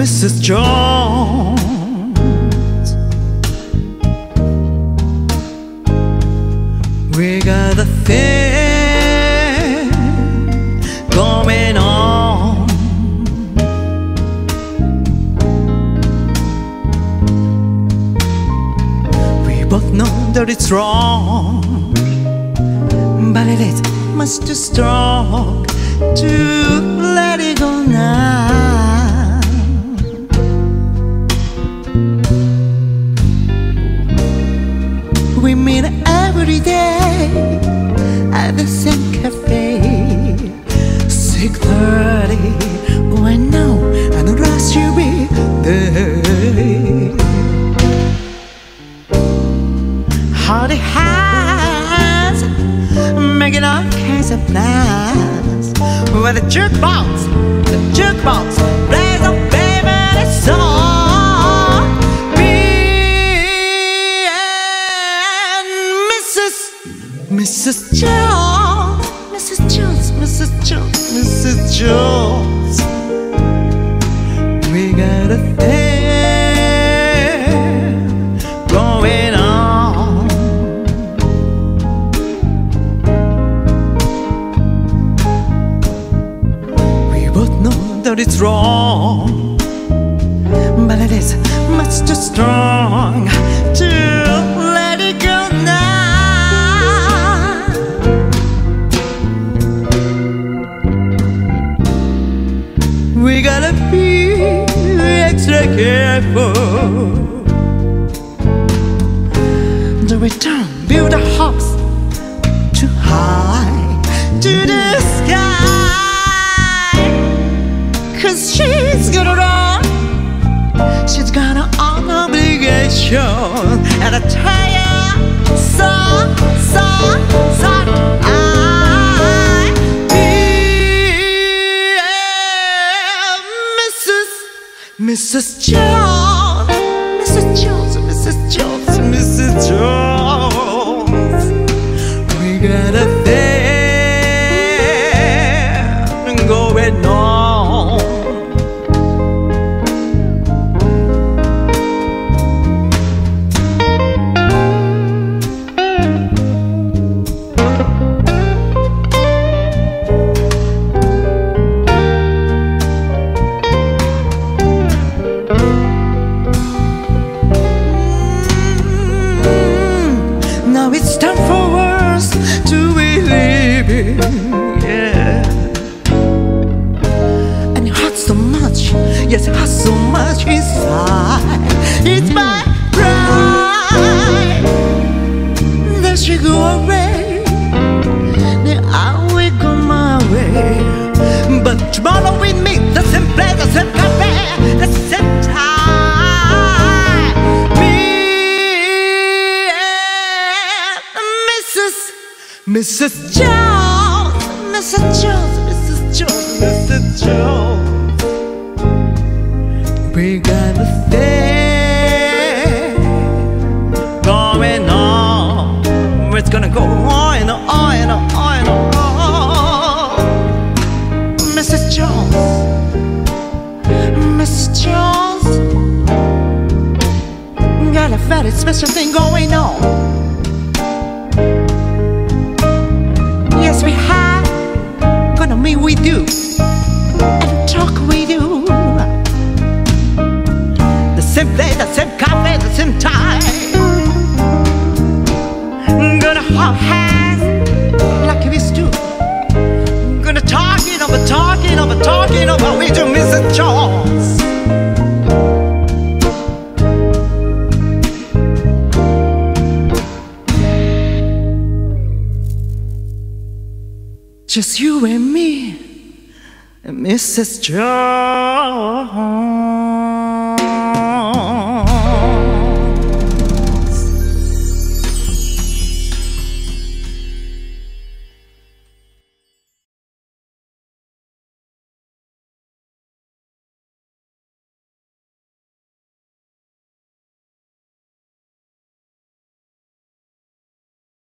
Mrs. Jones. We got a thing going on. We both know that it's wrong, but it is much too strong to let it Oh, I know, I know rush you be there. Hands making all kinds of plans. With the jukebox, the jukebox plays a favorite song. We got a thing going on. We both know that it's wrong, We gotta be extra careful. The return build a house too high to the sky. Cause she's gonna run, she's her own obligation. And I you, so, so, so, Mrs. Jones, that she go away, then I will go my way. But tomorrow we meet the same place, the same cafe, the same time. Me and Mrs. Mrs. Jones, Mrs. Jones, Mrs. Jones, Mrs. Jones. We got a It's gonna go on and on and on and on. Mrs. Jones, Mrs. Jones, got a very special thing going on. Yes, we have. Gonna meet with you Just you and me, and Mrs. Jones.